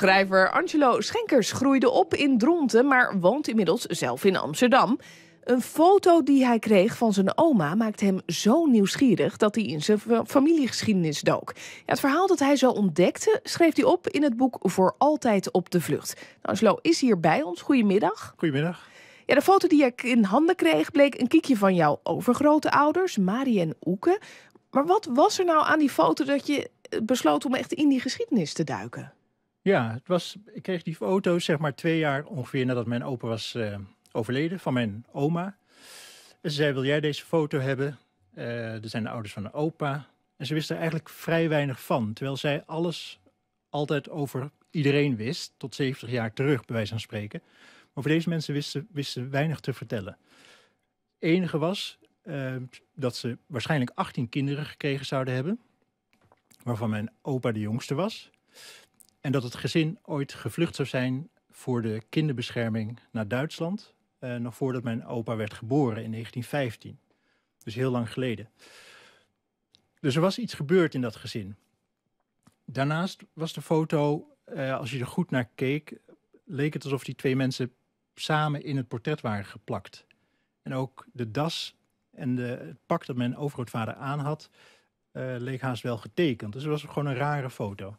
Schrijver Angelo Schenkers groeide op in Dronten, maar woont inmiddels zelf in Amsterdam. Een foto die hij kreeg van zijn oma maakt hem zo nieuwsgierig dat hij in zijn familiegeschiedenis dook. Ja, het verhaal dat hij zo ontdekte schreef hij op in het boek Voor Altijd op de Vlucht. Nou, Angelo is hier bij ons. Goedemiddag. Goedemiddag. Ja, de foto die ik in handen kreeg bleek een kiekje van jouw overgrootouders, Marie en Oeke. Maar wat was er nou aan die foto dat je besloot om echt in die geschiedenis te duiken? Ja, het was, ik kreeg die foto zeg maar twee jaar ongeveer nadat mijn opa was uh, overleden, van mijn oma. En ze zei, wil jij deze foto hebben? Uh, er zijn de ouders van een opa. En ze wist er eigenlijk vrij weinig van. Terwijl zij alles altijd over iedereen wist, tot 70 jaar terug, bij wijze van spreken. Maar voor deze mensen wisten, wisten weinig te vertellen. Het enige was uh, dat ze waarschijnlijk 18 kinderen gekregen zouden hebben. Waarvan mijn opa de jongste was. En dat het gezin ooit gevlucht zou zijn voor de kinderbescherming naar Duitsland. Uh, nog voordat mijn opa werd geboren in 1915. Dus heel lang geleden. Dus er was iets gebeurd in dat gezin. Daarnaast was de foto, uh, als je er goed naar keek, leek het alsof die twee mensen samen in het portret waren geplakt. En ook de das en de, het pak dat mijn overgrootvader aan had, uh, leek haast wel getekend. Dus het was gewoon een rare foto.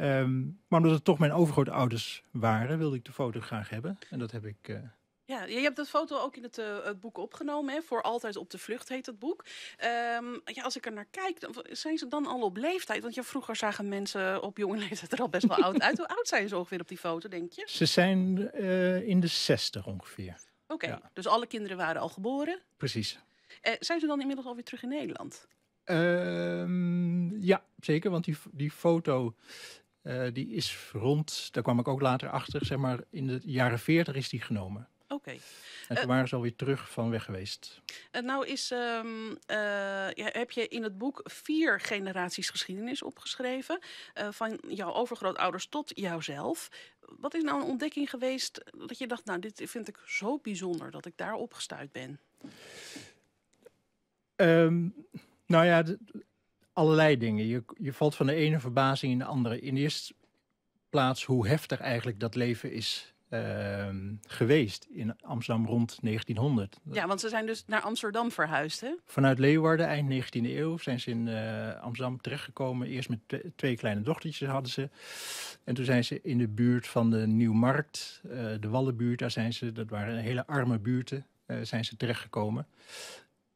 Um, maar omdat het toch mijn overgrootouders waren, wilde ik de foto graag hebben. En dat heb ik... Uh... Ja, je hebt dat foto ook in het, uh, het boek opgenomen. Hè? Voor Altijd op de Vlucht heet het boek. Um, ja, als ik er naar kijk, dan, zijn ze dan al op leeftijd? Want ja, vroeger zagen mensen op jonge leeftijd er al best wel oud uit. Hoe oud zijn ze ongeveer op die foto, denk je? Ze zijn uh, in de zestig ongeveer. Oké, okay, ja. dus alle kinderen waren al geboren? Precies. zijn ze dan inmiddels alweer terug in Nederland? Uh, ja, zeker. Want die, die foto uh, die is rond, daar kwam ik ook later achter, zeg maar in de jaren 40 is die genomen. Oké. Okay. En toen uh, waren ze alweer terug van weg geweest. Uh, nou is, um, ja, heb je in het boek vier generaties geschiedenis opgeschreven. van jouw overgrootouders tot jouzelf. Wat is nou een ontdekking geweest dat je dacht, nou dit vind ik zo bijzonder dat ik daar opgestuurd ben? Um, nou ja, allerlei dingen. Je, je valt van de ene verbazing in de andere. In de eerste plaats hoe heftig eigenlijk dat leven is uh, geweest in Amsterdam rond 1900. Ja, want ze zijn dus naar Amsterdam verhuisd, hè? Vanuit Leeuwarden, eind 19e eeuw, zijn ze in uh, Amsterdam terechtgekomen. Eerst met twee kleine dochtertjes hadden ze. En toen zijn ze in de buurt van de Nieuwmarkt, uh, de Wallenbuurt, daar zijn ze, dat waren hele arme buurten, uh, zijn ze terechtgekomen.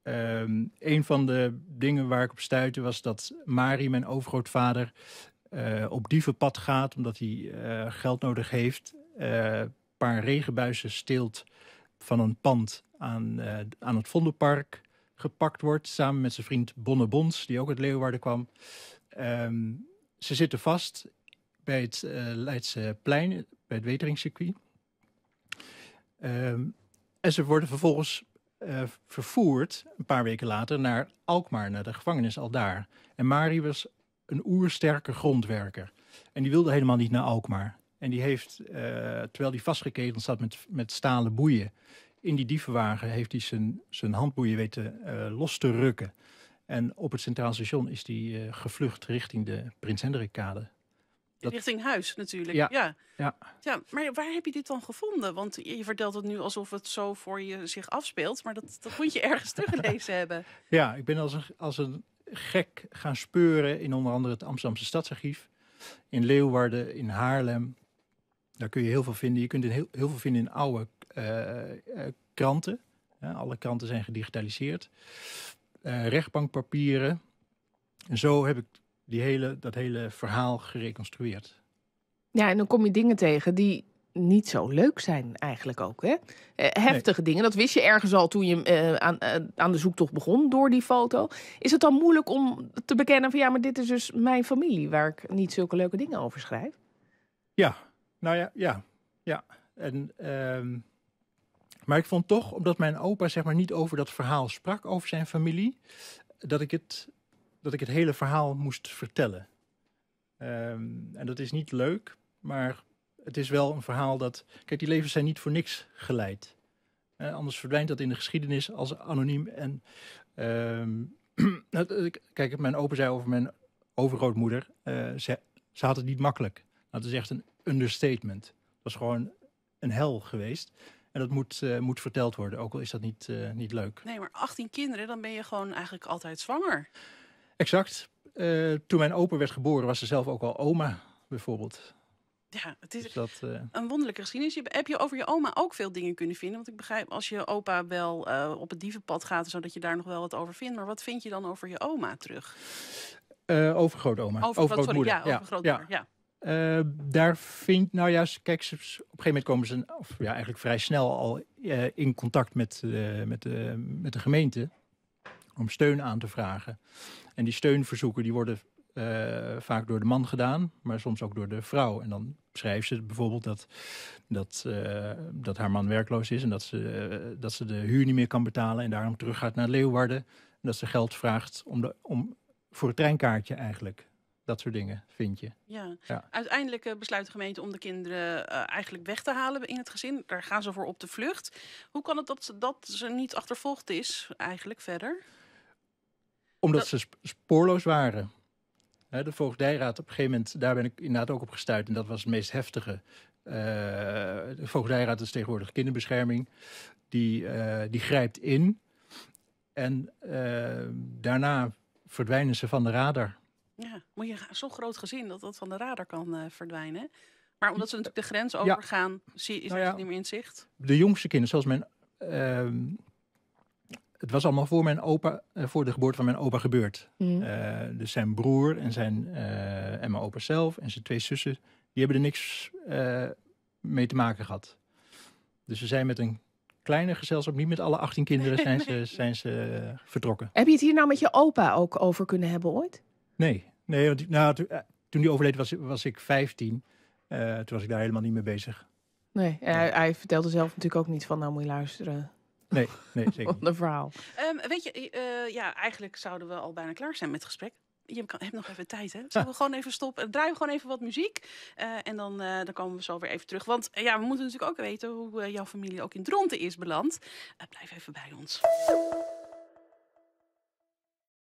Um, een van de dingen waar ik op stuitte was dat Mari, mijn overgrootvader, uh, op dievenpad gaat omdat hij uh, geld nodig heeft. Uh, een paar regenbuizen steelt van een pand aan, aan het Vondelpark. Gepakt wordt samen met zijn vriend Bonne Bons, die ook uit Leeuwarden kwam. Um, ze zitten vast bij het Leidse plein, bij het Weteringscircuit. Um, en ze worden vervolgens uh, vervoerd, een paar weken later, naar Alkmaar, naar de gevangenis al daar. En Mari was een oersterke grondwerker. En die wilde helemaal niet naar Alkmaar. En die heeft, uh, terwijl hij vastgeketend zat met, met stalen boeien, in die dievenwagen heeft hij zijn, zijn handboeien weten uh, los te rukken. En op het Centraal Station is hij gevlucht richting de Prins Hendrikkade. Dat... Richting huis natuurlijk. Ja, ja. Ja. ja. Maar waar heb je dit dan gevonden? Want je vertelt het nu alsof het zo voor je zich afspeelt. Maar dat, dat moet je ergens teruggelezen hebben. Ja, ik ben als een, als een gek gaan speuren in onder andere het Amsterdamse Stadsarchief. In Leeuwarden, in Haarlem. Daar kun je heel veel vinden. Je kunt heel, heel veel vinden in oude uh, uh, kranten. Ja, alle kranten zijn gedigitaliseerd. Uh, rechtbankpapieren. En zo heb ik die hele, dat hele verhaal gereconstrueerd. Ja, en dan kom je dingen tegen die niet zo leuk zijn eigenlijk ook. Hè? Eh, heftige nee. dingen, dat wist je ergens al toen je uh, aan, uh, aan de zoektocht begon door die foto. Is het dan moeilijk om te bekennen van ja, maar dit is dus mijn familie... waar ik niet zulke leuke dingen over schrijf? Ja, nou ja, ja. ja. En, uh, maar ik vond toch, omdat mijn opa zeg maar niet over dat verhaal sprak, over zijn familie... dat ik het dat ik het hele verhaal moest vertellen. Um, en dat is niet leuk, maar het is wel een verhaal dat... Kijk, die levens zijn niet voor niks geleid. Uh, anders verdwijnt dat in de geschiedenis als anoniem. En um, kijk, mijn opa zei over mijn overgrootmoeder... Uh, ze, ze had het niet makkelijk. Dat is echt een understatement. Het was gewoon een hel geweest. En dat moet, eh, moet verteld worden, ook al is dat niet, eh, niet leuk. Nee, maar 18 kinderen, dan ben je gewoon eigenlijk altijd zwanger. Exact. Eh, toen mijn opa werd geboren, was ze zelf ook al oma, bijvoorbeeld. Ja, het is Dus dat, eh, een wonderlijke geschiedenis. Heb je over je oma ook veel dingen kunnen vinden? Want ik begrijp, als je opa wel eh, op het dievenpad gaat, zodat je daar nog wel wat over vindt. Maar wat vind je dan over je oma terug? eh, overgrootoma. Over, sorry, overgrootmoeder. ja, over grootmoeder. Ja. Daar vind, nou ja, kijk, op een gegeven moment komen ze, of ja, eigenlijk vrij snel al in contact met, met, met de gemeente om steun aan te vragen. En die steunverzoeken die worden eh, vaak door de man gedaan, maar soms ook door de vrouw. En dan schrijft ze bijvoorbeeld dat, dat, eh, dat haar man werkloos is en dat ze, eh, dat ze de huur niet meer kan betalen en daarom teruggaat naar Leeuwarden. En dat ze geld vraagt om de, om, voor het treinkaartje eigenlijk. Dat soort dingen vind je. Ja. Ja. Uiteindelijk besluit de gemeente om de kinderen eigenlijk weg te halen in het gezin. Daar gaan ze voor op de vlucht. Hoe kan het dat, dat ze niet achtervolgd is eigenlijk verder? Omdat Dat- ze sp- spoorloos waren. De voogdijraad, op een gegeven moment, daar ben ik inderdaad ook op gestuurd. En dat was het meest heftige. Eh, de voogdijraad is tegenwoordig kinderbescherming. Die, eh, die grijpt in. En eh, daarna verdwijnen ze van de radar. Ja, moet je zo'n groot gezin dat dat van de radar kan verdwijnen. Maar omdat ze natuurlijk de grens Ja. overgaan, zie, is Nou het ja. niet meer in zicht. De jongste kinderen, zoals mijn... het was allemaal voor mijn opa, eh, voor de geboorte van mijn opa gebeurd. Mhm. Eh, dus zijn broer en, zijn, eh, en mijn opa zelf en zijn twee zussen, die hebben er niks mee te maken gehad. Dus we zijn met een kleine gezelschap, niet met alle 18 kinderen, zijn ze, zijn ze vertrokken. Heb je het hier nou met je opa ook over kunnen hebben ooit? Nee, nee want nou, toen, die overleed was, was ik 15. Eh, toen was ik daar helemaal niet mee bezig. Nee, hij, hij vertelde zelf natuurlijk ook niet van, nou moet je luisteren. Nee, nee zeker niet. Een verhaal. Ehm, weet je, eh, ja, eigenlijk zouden we al bijna klaar zijn met het gesprek. Je kan, hebt nog even tijd, hè? Zullen we gewoon even stoppen? Draaien we gewoon even wat muziek. eh, en dan, eh, dan komen we zo weer even terug. Want eh, ja, we moeten natuurlijk ook weten hoe eh, jouw familie ook in Dronten is beland. Eh, blijf even bij ons.